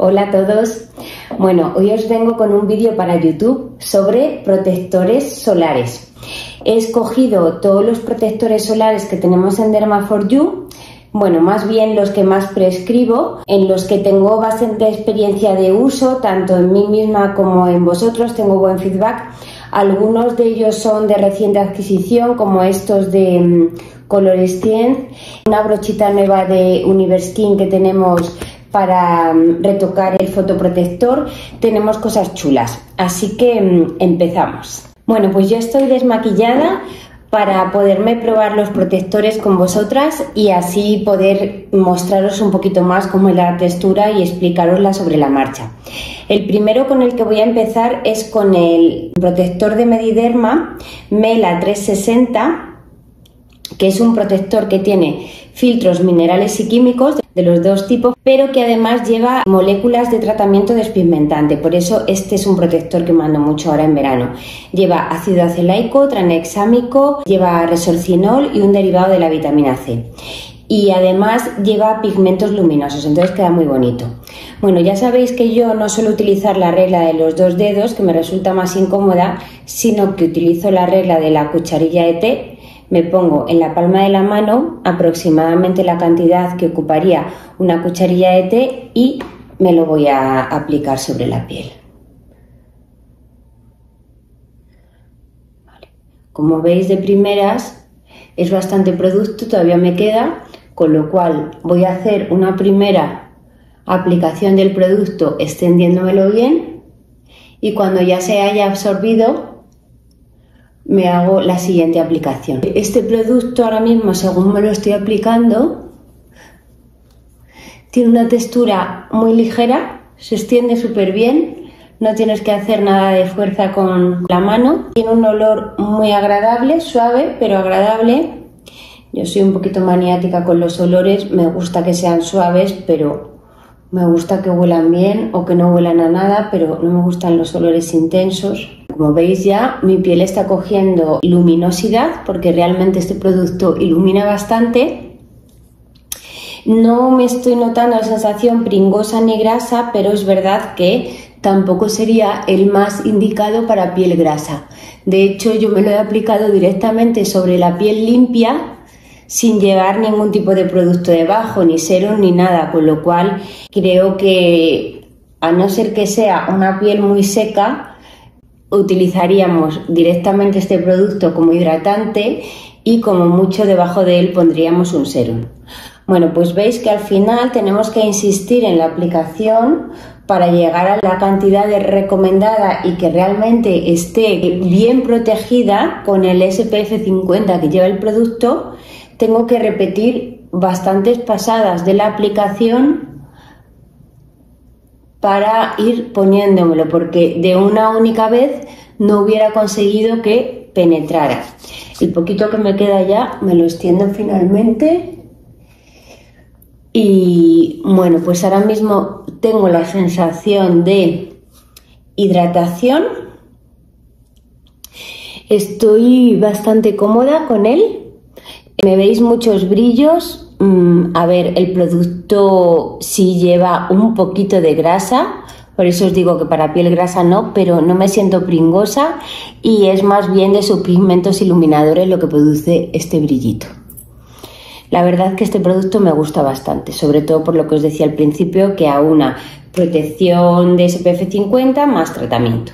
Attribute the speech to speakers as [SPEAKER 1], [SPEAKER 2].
[SPEAKER 1] Hola a todos. Bueno, hoy os vengo con un vídeo para YouTube sobre protectores solares. He escogido todos los protectores solares que tenemos en Derma4U, bueno, más bien los que más prescribo, en los que tengo bastante experiencia de uso, tanto en mí misma como en vosotros, tengo buen feedback. Algunos de ellos son de reciente adquisición, como estos de mm, Color una brochita nueva de Universkin que tenemos para mm, retocar el fotoprotector tenemos cosas chulas. Así que mm, empezamos. Bueno, pues yo estoy desmaquillada para poderme probar los protectores con vosotras y así poder mostraros un poquito más cómo es la textura y explicarosla sobre la marcha. El primero con el que voy a empezar es con el protector de Mediderma Mela 360 que es un protector que tiene filtros minerales y químicos de los dos tipos, pero que además lleva moléculas de tratamiento despigmentante. Por eso este es un protector que mando mucho ahora en verano. Lleva ácido acelaico, tranexámico, lleva resorcinol y un derivado de la vitamina C. Y además lleva pigmentos luminosos, entonces queda muy bonito. Bueno, ya sabéis que yo no suelo utilizar la regla de los dos dedos, que me resulta más incómoda, sino que utilizo la regla de la cucharilla de té me pongo en la palma de la mano aproximadamente la cantidad que ocuparía una cucharilla de té y me lo voy a aplicar sobre la piel. Como veis de primeras es bastante producto, todavía me queda, con lo cual voy a hacer una primera aplicación del producto extendiéndomelo bien y cuando ya se haya absorbido me hago la siguiente aplicación. Este producto ahora mismo, según me lo estoy aplicando, tiene una textura muy ligera, se extiende súper bien, no tienes que hacer nada de fuerza con la mano, tiene un olor muy agradable, suave pero agradable. Yo soy un poquito maniática con los olores, me gusta que sean suaves, pero me gusta que huelan bien o que no huelan a nada, pero no me gustan los olores intensos. Como veis ya, mi piel está cogiendo luminosidad porque realmente este producto ilumina bastante. No me estoy notando la sensación pringosa ni grasa, pero es verdad que tampoco sería el más indicado para piel grasa. De hecho, yo me lo he aplicado directamente sobre la piel limpia sin llevar ningún tipo de producto debajo, ni serum ni nada, con lo cual creo que a no ser que sea una piel muy seca, utilizaríamos directamente este producto como hidratante y como mucho debajo de él pondríamos un serum. Bueno, pues veis que al final tenemos que insistir en la aplicación para llegar a la cantidad de recomendada y que realmente esté bien protegida con el SPF 50 que lleva el producto, tengo que repetir bastantes pasadas de la aplicación para ir poniéndomelo, porque de una única vez no hubiera conseguido que penetrara. El poquito que me queda ya me lo extiendo finalmente. Y bueno, pues ahora mismo tengo la sensación de hidratación. Estoy bastante cómoda con él. Me veis muchos brillos, Mm, a ver, el producto sí lleva un poquito de grasa, por eso os digo que para piel grasa no, pero no me siento pringosa y es más bien de sus pigmentos iluminadores lo que produce este brillito. La verdad que este producto me gusta bastante, sobre todo por lo que os decía al principio, que a una protección de SPF 50 más tratamiento.